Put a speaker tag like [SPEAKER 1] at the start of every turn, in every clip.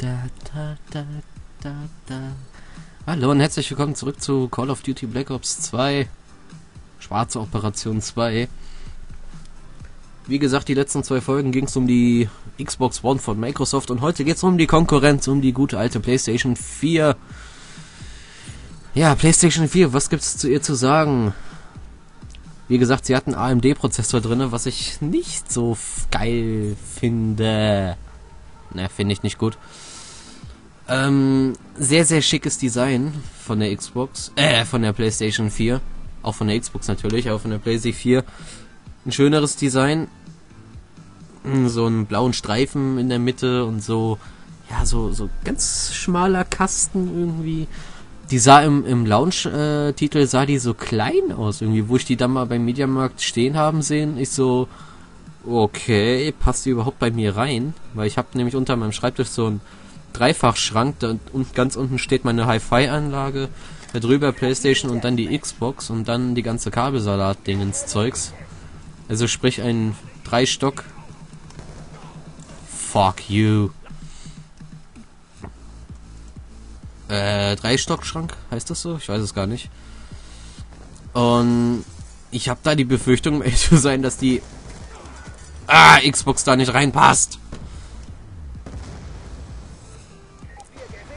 [SPEAKER 1] Da, da, da, da, da. Hallo und herzlich willkommen zurück zu Call of Duty Black Ops 2. Schwarze Operation 2. Wie gesagt, die letzten zwei Folgen ging es um die Xbox One von Microsoft und heute geht es um die Konkurrenz, um die gute alte PlayStation 4. Ja, PlayStation 4, was gibt's zu ihr zu sagen? Wie gesagt, sie hat einen AMD-Prozessor drin, was ich nicht so geil finde. Ne, finde ich nicht gut. Ähm, sehr, sehr schickes Design von der Xbox, äh, von der PlayStation 4. Auch von der Xbox natürlich, aber von der PlayStation 4. Ein schöneres Design. Hm, so einen blauen Streifen in der Mitte und so, ja, so, so ganz schmaler Kasten irgendwie. Die sah im, im Launch-Titel sah die so klein aus irgendwie, wo ich die dann mal beim Mediamarkt stehen haben sehen. Ich so, okay, passt die überhaupt bei mir rein? Weil ich habe nämlich unter meinem Schreibtisch so einen Dreifachschrank da, und ganz unten steht meine Hi-Fi-Anlage, darüber Playstation und dann die Xbox und dann die ganze Kabelsalat-Dingens Zeugs. Also sprich ein Drei-Stock. Fuck you. Äh, Drei-Stock-Schrank, heißt das so? Ich weiß es gar nicht. Und ich habe da die Befürchtung, zu sein, dass die ah, Xbox da nicht reinpasst.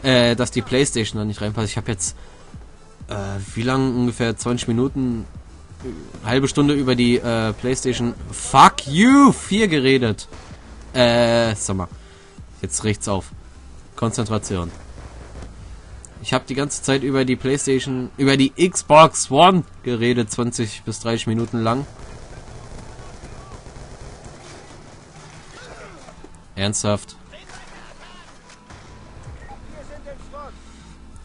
[SPEAKER 1] Äh, dass die Playstation da nicht reinpasst. Ich habe jetzt äh, wie lang ungefähr 20 Minuten halbe Stunde über die äh, PlayStation Fuck You 4 geredet. Äh, sag mal. Jetzt rechts auf. Konzentration. Ich habe die ganze Zeit über die PlayStation, über die Xbox One geredet, 20 bis 30 Minuten lang. Ernsthaft.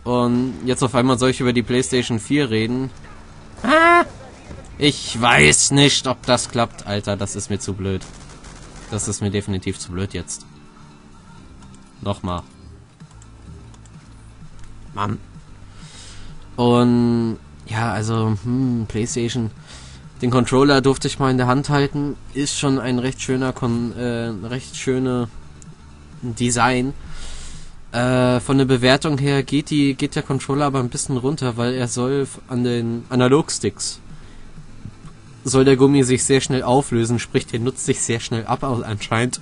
[SPEAKER 1] Und jetzt auf einmal soll ich über die PlayStation 4 reden. Ah! Ich weiß nicht, ob das klappt, Alter. Das ist mir zu blöd. Das ist mir definitiv zu blöd jetzt. Nochmal. Mann. Und ja, also, hm, PlayStation. Den Controller durfte ich mal in der Hand halten. Ist schon ein recht schöner, Kon äh, recht schöne Design. Äh, von der Bewertung her geht die geht der Controller aber ein bisschen runter, weil er soll an den Analogsticks soll der Gummi sich sehr schnell auflösen, sprich der nutzt sich sehr schnell ab anscheinend.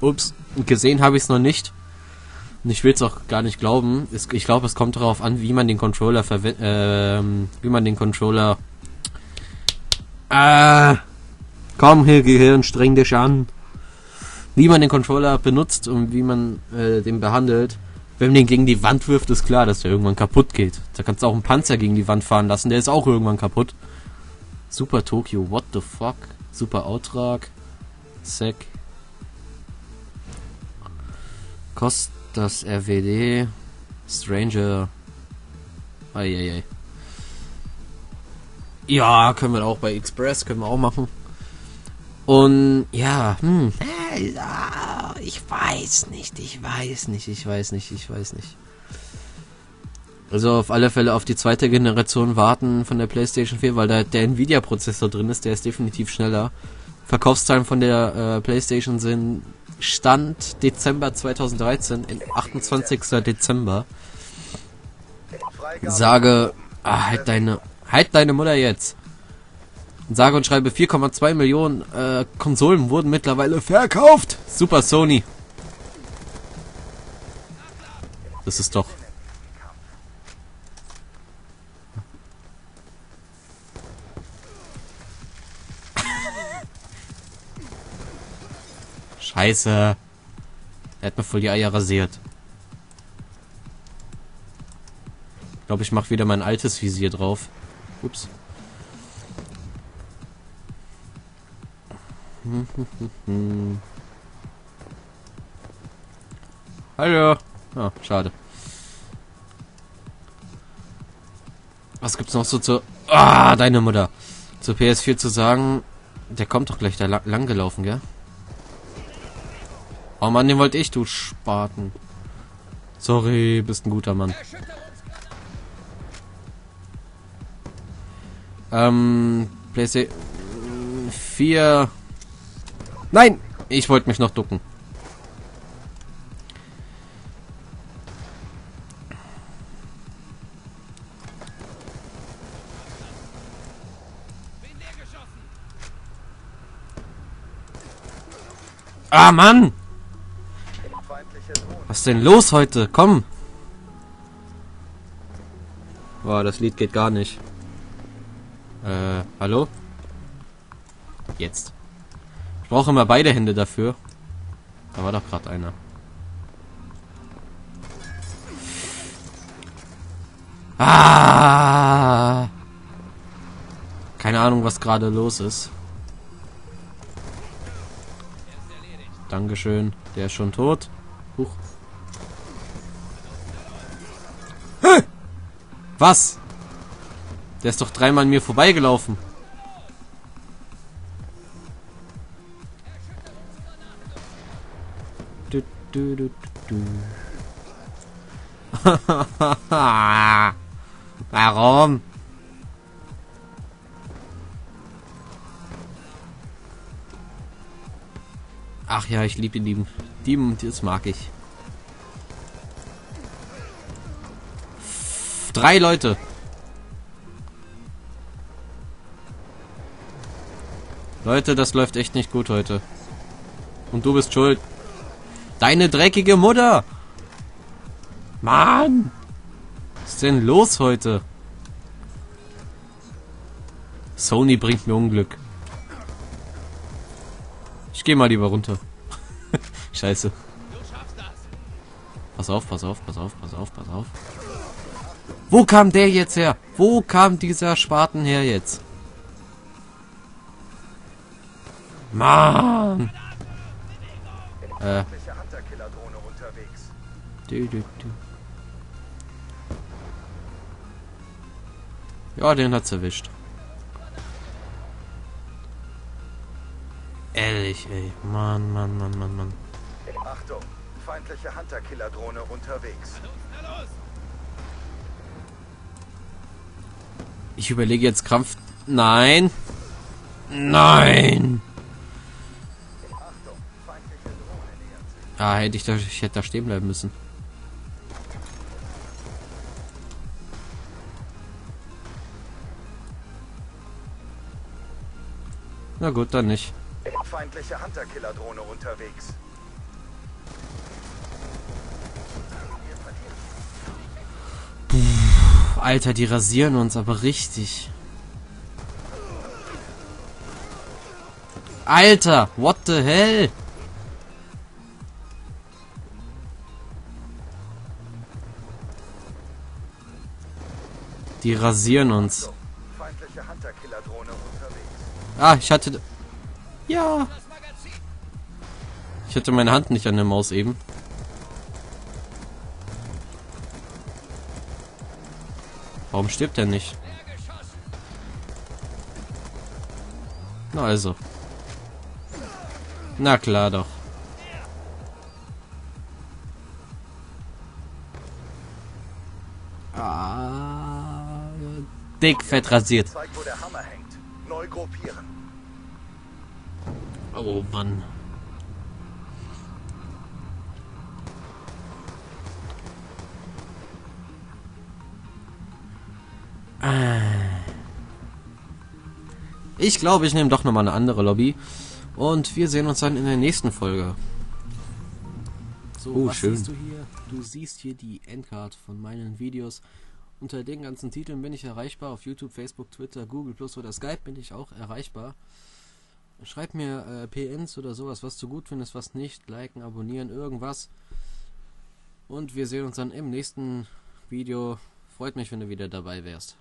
[SPEAKER 1] Ups, gesehen habe ich es noch nicht. Und ich will es auch gar nicht glauben. Ich glaube, es kommt darauf an, wie man den Controller verwendet, äh, wie man den Controller. Ah, komm hier Gehirn, streng dich an. Wie man den Controller benutzt und wie man äh, den behandelt. Wenn man den gegen die Wand wirft, ist klar, dass der irgendwann kaputt geht. Da kannst du auch einen Panzer gegen die Wand fahren lassen, der ist auch irgendwann kaputt. Super Tokyo, what the fuck? Super Auftrag. Sec. Kost das RWD. Stranger. Eieiei. Ja, können wir auch bei Express, können wir auch machen. Und ja, hm. Ich weiß nicht, ich weiß nicht, ich weiß nicht, ich weiß nicht. Also auf alle Fälle auf die zweite Generation warten von der PlayStation 4, weil da der Nvidia-Prozessor drin ist, der ist definitiv schneller. Verkaufszahlen von der äh, PlayStation sind Stand Dezember 2013, in 28. Dezember. Sage, ah, halt deine, halt deine Mutter jetzt. Sage und schreibe 4,2 Millionen äh, Konsolen wurden mittlerweile verkauft. Super Sony. Das ist doch Scheiße. Er hat mir voll die Eier rasiert. Ich glaube, ich mache wieder mein altes Visier drauf. Ups. Hallo. Ah, schade. Was gibt's noch so zu... Ah, deine Mutter. Zur PS4 zu sagen, der kommt doch gleich da lang gelaufen, gell? Oh Mann, den wollte ich, du Spaten. Sorry, bist ein guter Mann. Ähm, PlayStation 4. Nein! Ich wollte mich noch ducken. Ah, Mann! Was ist denn los heute? Komm! Boah, das Lied geht gar nicht. Äh, hallo? Jetzt. Brauche immer beide Hände dafür. Da war doch gerade einer. Ah! Keine Ahnung, was gerade los ist. Dankeschön. Der ist schon tot. Huch. Was? Der ist doch dreimal an mir vorbeigelaufen. Du, du, du. Warum? Ach ja, ich liebe die. Dieben, das mag ich. Drei Leute. Leute, das läuft echt nicht gut heute. Und du bist schuld. Deine dreckige Mutter! Mann! Was ist denn los heute? Sony bringt mir Unglück. Ich geh mal lieber runter. Scheiße. Pass auf, pass auf, pass auf, pass auf, pass auf. Wo kam der jetzt her? Wo kam dieser Spaten her jetzt? Mann! Äh. Du, du, du. Ja, den hat's erwischt. Ehrlich, ey. Mann, Mann, Mann, Mann, Mann.
[SPEAKER 2] Achtung, feindliche Hunter-Killer-Drohne unterwegs.
[SPEAKER 1] Ich überlege jetzt Krampf. Nein. Nein.
[SPEAKER 2] Achtung, feindliche Drohne nähert sich.
[SPEAKER 1] Ah, hätte ich da, ich hätte da stehen bleiben müssen. Na gut, dann nicht.
[SPEAKER 2] Feindliche Hunter-Killer-Drohne unterwegs.
[SPEAKER 1] Alter, die rasieren uns aber richtig. Alter, what the hell? Die rasieren uns.
[SPEAKER 2] Feindliche Hunter-Killer-Drohne unterwegs.
[SPEAKER 1] Ah, ich hatte... Ja. Ich hatte meine Hand nicht an der Maus eben. Warum stirbt er nicht? Na also. Na klar doch. Ah, dick fett rasiert.
[SPEAKER 2] Gruppieren.
[SPEAKER 1] Oh Mann. Ich glaube, ich nehme doch nochmal eine andere Lobby. Und wir sehen uns dann in der nächsten Folge. So,
[SPEAKER 3] Oh,
[SPEAKER 1] was
[SPEAKER 3] schön.
[SPEAKER 1] siehst du hier? Du siehst hier die Endcard von meinen Videos. Unter den ganzen Titeln bin ich erreichbar. Auf YouTube, Facebook, Twitter, Google Plus oder Skype bin ich auch erreichbar. Schreib mir äh, PNs oder sowas, was du gut findest, was nicht. Liken, abonnieren, irgendwas. Und wir sehen uns dann im nächsten Video. Freut mich, wenn du wieder dabei wärst.